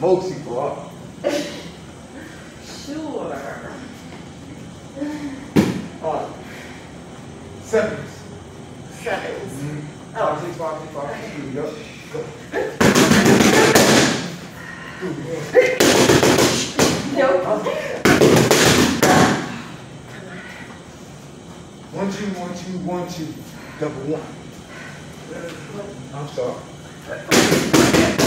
Most people are. Sure. Oh. Sevens. Sevens. Mm-hmm. Oh. Five, six, five, six, five, six, two, go. Go. Nope. One, two, one, two, one, two. Double one. I'm sorry.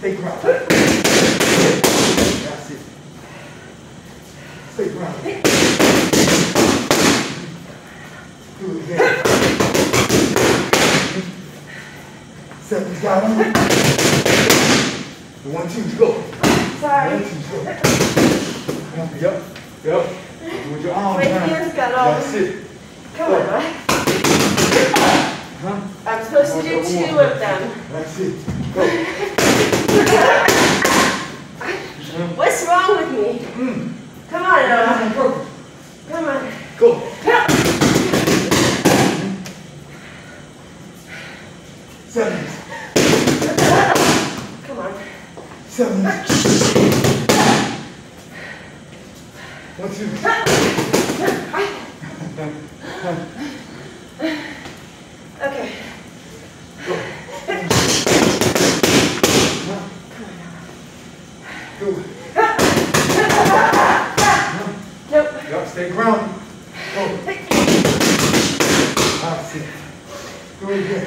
Take ground. That's it. Stay ground. Do it again. One, two's go. Sorry. One, two's go. Yep, yep. With your arms My hands got all- That's it. Come on. Ryan. Huh? I'm supposed to do two of them. That's it. Go. What's wrong with me? Mm. Come on, Noah. Purpose. Come on. Go. Sevens. Come on. Sevens. One, two. Okay. Go. Nope. Yup, stay grounded. Go. That's it. It again.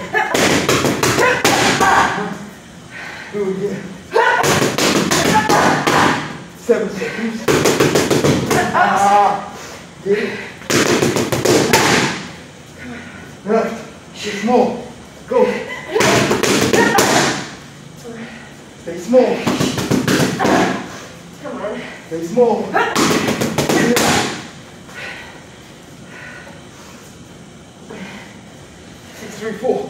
It again. Seven seconds. Get it. Left. Six more. Go. Stay small. Come on. Stay small. Six, three, four.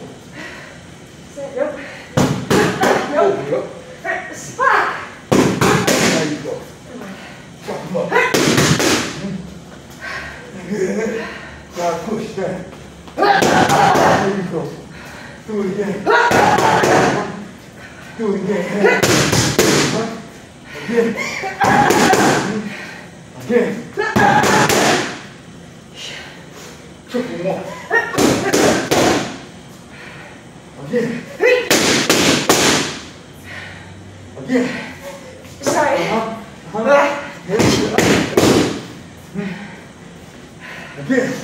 Say- Nope. Nope. Nope. Spot. Now push that. There you go. Do it again. Do it again. Again. Again. Triple one. Again. Again. Sorry. Uh-huh. Uh-huh. Again.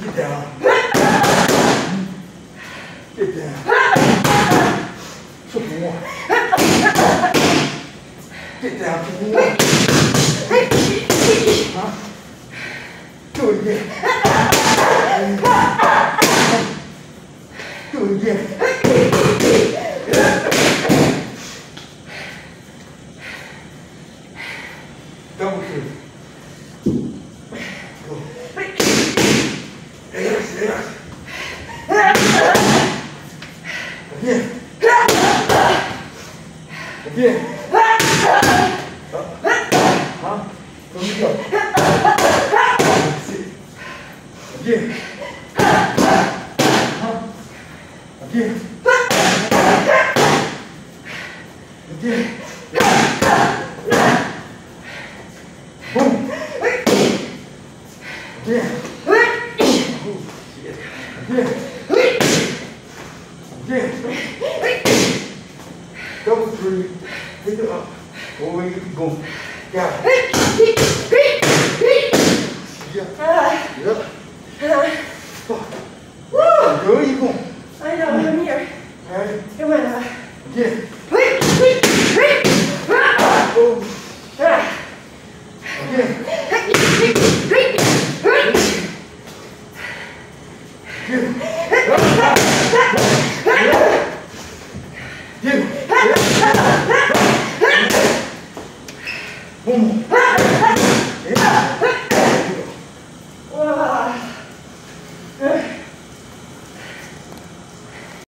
Get down. Get down. Triple one. Get down, one. Huh? It again. Đi. Hả? Không đi được. Đi. Hả? Đi. Đi. Boom. Yeah. Yeah. Yeah. Yeah. Again. Again. Double three. Pick it up. Go away. Boom. Got it. Yeah. Ah, Yep. ah. Fuck. Woo! Where you going? I know, I'm here. Alright. Come on, Noah. Again. Ah. Boom. Ah. Again. Again. でも。